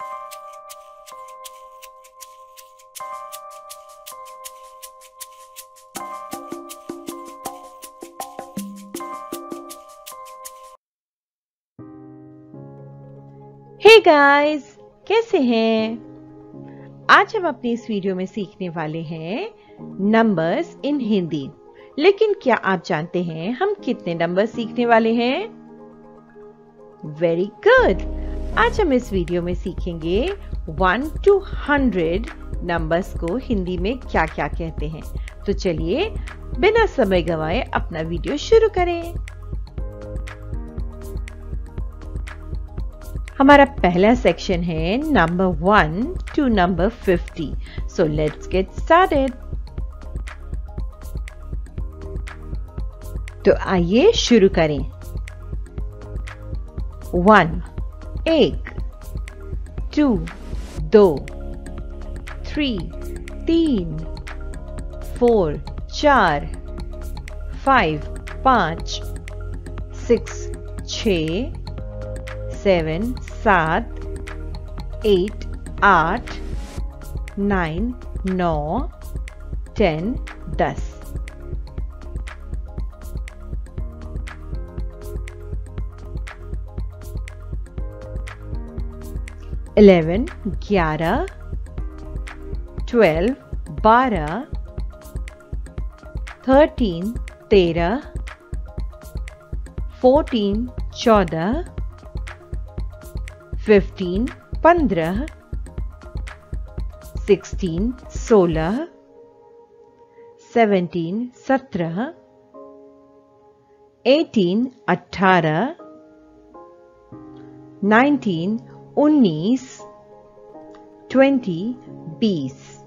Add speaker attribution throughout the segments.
Speaker 1: हे hey guys कैसे हैं? आज हम अपने इस वीडियो में सीखने वाले हैं नंबर्स इन हिंदी लेकिन क्या आप जानते हैं हम कितने नंबर सीखने वाले हैं? वेरी गुड आज हम इस वीडियो में सीखेंगे वन टू हंड्रेड नंबर्स को हिंदी में क्या क्या कहते हैं। तो चलिए, बिना समय गवाए अपना वीडियो शुरू करें। हमारा पहला सेक्शन है number one two number fifty so let's get started तो आइए शुरू करें। वन एक टू दो थ्री तीन फोर चार फाइव पाँच सिक्स छ सेवन सात एट आठ नाइन नौ टेन दस। इलेवन ग्यारह ट्वेल्व बारह थर्टीन तेरह फोर्टीन चौदह फिफ्टीन पंद्रह सिक्सटीन सोलह सेवेंटीन सत्रह एटीन अठारह नाइनटीन उन्नीस, ट्वेंटी, बीस।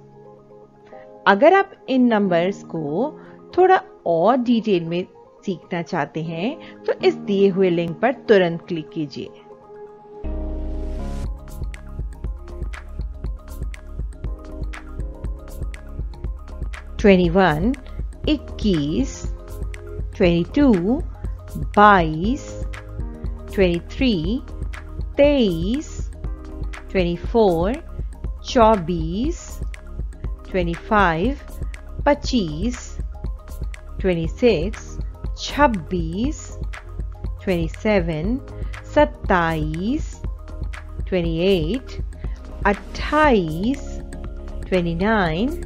Speaker 1: अगर आप इन नंबर्स को थोड़ा और डिटेल में सीखना चाहते हैं तो इस दिए हुए लिंक पर तुरंत क्लिक कीजिए। 21 इक्कीस 22 बाईस 23 तेईस 24 24 25 25 26 26 27 27 28 28 29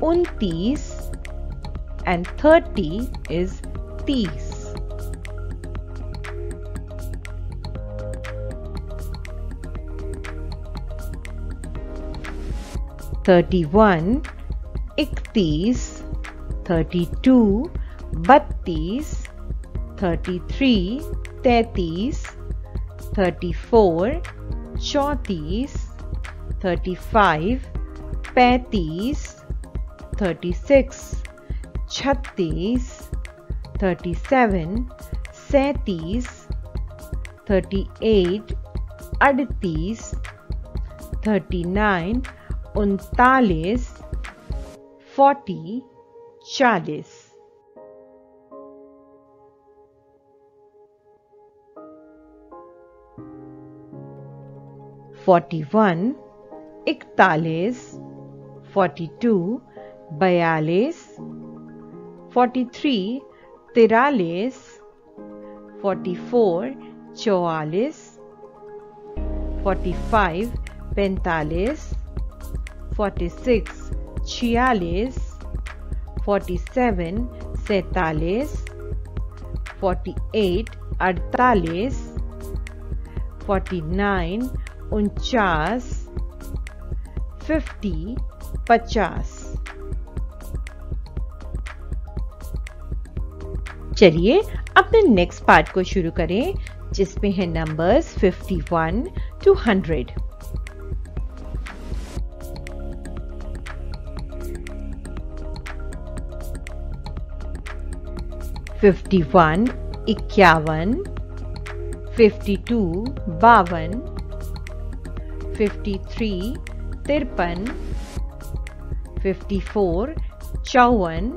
Speaker 1: 29 and 30 is 30 31, 31, 32, 32, 33, 33, 34, 34, 35, 35, 36, 36, 37, 37, 38, 38, 39, उनतालीस, फोर्टी, चालीस। फोर्टी वन, इकतालीस, फोर्टी टू, बयालीस, फोर्टी थ्री, तिरालीस, फोर्टी फोर, चौवालीस, फोर्टी फाइव, पैंतालीस फोर्टी सिक्स छियालीस फोर्टी सेवन सैतालीस फोर्टी एट अड़तालीस फोर्टी नाइन उनचास फिफ्टी पचास चलिए अपने नेक्स्ट पार्ट को शुरू करें, जिसमें है नंबर्स 51 टू 100 फिफ्टी वन इक्यावन फिफ्टी टू बावन फिफ्टी थ्री तिरपन फिफ्टी फोर चौवन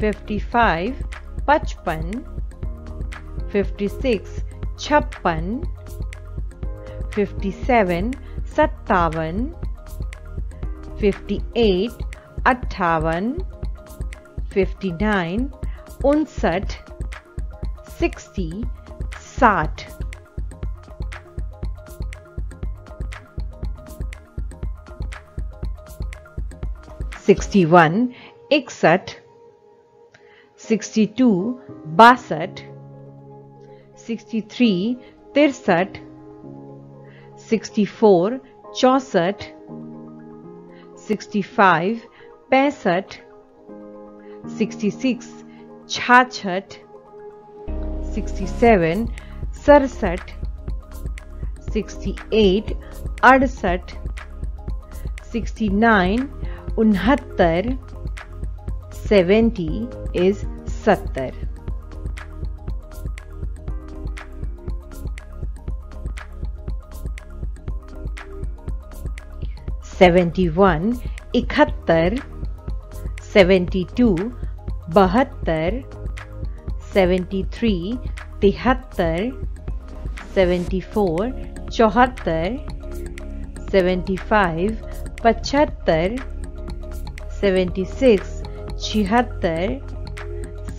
Speaker 1: फिफ्टी फाइव पचपन फिफ्टी सिक्स छप्पन फिफ्टी सेवन सत्तावन फिफ्टी एट अट्ठावन फिफ्टी नाइन उनसठ, सिक्सटी, साठ। सिक्सटी वन, इकसठ। सिक्सटी टू, बासठ। सिक्सटी थ्री, तिरसठ। सिक्सटी फोर, चौसठ। सिक्सटी फाइव, पैंसठ। सिक्सटी सिक्स छाछठ सिक्सटी सेवन सड़सठ सिक्सटी एट अड़सठ सिक्सटी नाइन उनहत्तर सेवेंटी इज़ सत्तर. सेवेंटी वन इकहत्तर सेवेंटी टू बहत्तर सेवेंटी थ्री तिहत्तर सेवेंटी फोर चौहत्तर सेवेंटी फाइव पचहत्तर सेवेंटी सिक्स छिहत्तर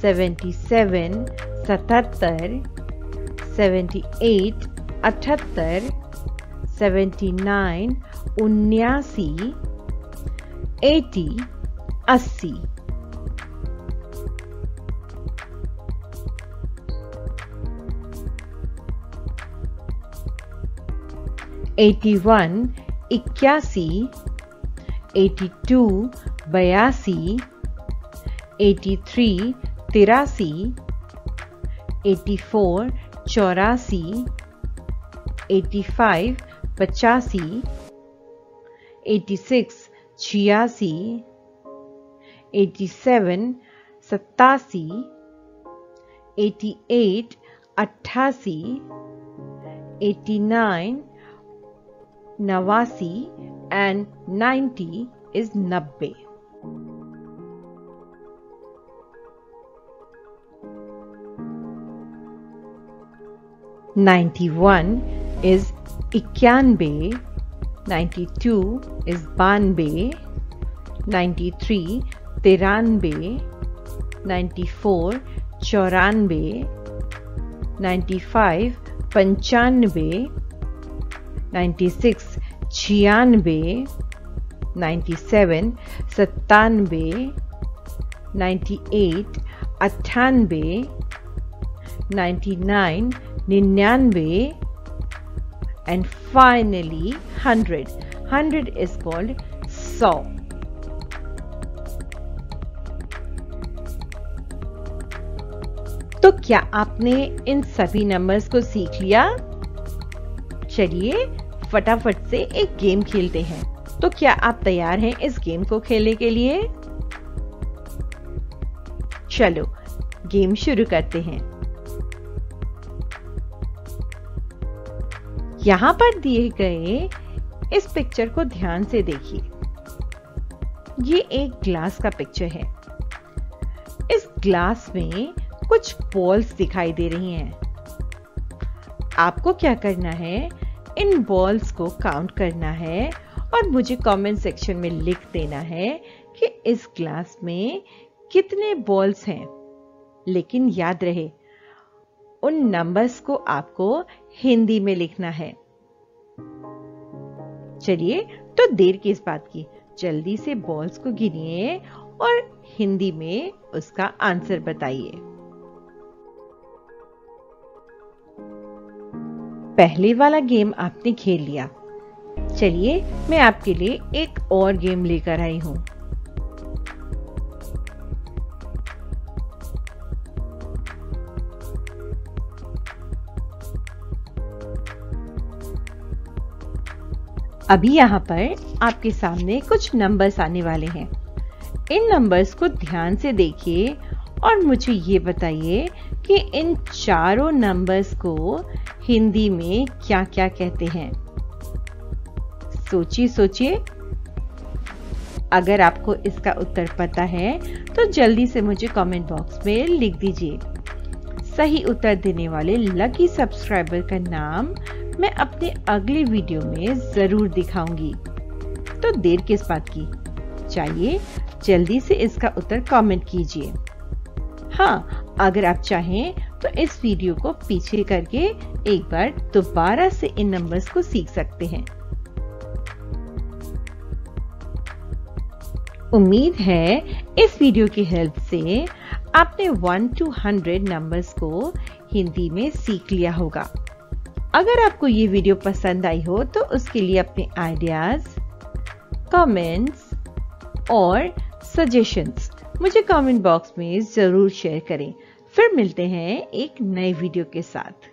Speaker 1: सेवेंटी सेवन सतहत्तर सेवेंटी एट अठहत्तर सेवेंटी नाइन उन्यासी एटी अस्सी। 81 इक्यासी 82 बयासी 83 तिरासी 84 चौरासी 85 पचासी 86 छियासी 87 सत्तासी 88 अट्ठासी 89 Nawasi and 90 is Nabbe. Ninety-one is Ikyanbe, ninety-two is Banbe, ninety-three Tiranbe, ninety-four Choranbe, ninety-five Panchanbe, ninety four चौरानबे नाइन्टी फाइव पंचानबे नाइन्टी सिक्स छियानबे नाइन्टी सेवन सत्तानबे ninety eight ninety nine and finally 100 100 is called सौ. तो क्या आपने इन सभी numbers को सीख लिया? चलिए फटाफट से एक गेम खेलते हैं। तो क्या आप तैयार हैं इस गेम को खेलने के लिए? चलो, गेम शुरू करते हैं। यहाँ पर दिए गए इस पिक्चर को ध्यान से देखिए। ये एक ग्लास का पिक्चर है। इस ग्लास में कुछ बॉल्स दिखाई दे रही हैं। आपको क्या करना है? इन बॉल्स को काउंट करना है और मुझे कमेंट सेक्शन में लिख देना है कि इस ग्लास में कितने बॉल्स हैं। लेकिन याद रहे, उन नंबर्स को आपको हिंदी में लिखना है। चलिए तो देर किस बात की। जल्दी से बॉल्स को गिनिए और हिंदी में उसका आंसर बताइए। पहले वाला गेम आपने खेल लिया। चलिए, मैं आपके लिए एक और गेम लेकर आई हूँ। अभी यहाँ पर आपके सामने कुछ नंबर्स आने वाले हैं। इन नंबर्स को ध्यान से देखिए और मुझे ये बताइए कि इन चारों नंबर्स को हिंदी में क्या क्या कहते हैं? सोचिए सोचिए। अगर आपको इसका उत्तर पता है तो जल्दी से मुझे कमेंट बॉक्स में लिख दीजिए। सही उत्तर देने वाले लकी सब्सक्राइबर का नाम मैं अपने अगले वीडियो में ज़रूर दिखाऊँगी। तो देर किस बात की? चाहिए जल्दी से इसका उत्तर कमेंट कीजिए। हाँ अगर आप चाहें तो इस वीडियो को पीछे करके एक बार दोबारा से इन नंबर्स को सीख सकते हैं। उम्मीद है इस वीडियो की हेल्प से आपने वन टू हंड्रेड नंबर्स को हिंदी में सीख लिया होगा। अगर आपको ये वीडियो पसंद आई हो तो उसके लिए अपने आइडियाज़ कमेंट्स और सजेशंस मुझे कमेंट बॉक्स में ज़रूर शेयर करें। फिर मिलते हैं एक नए वीडियो के साथ।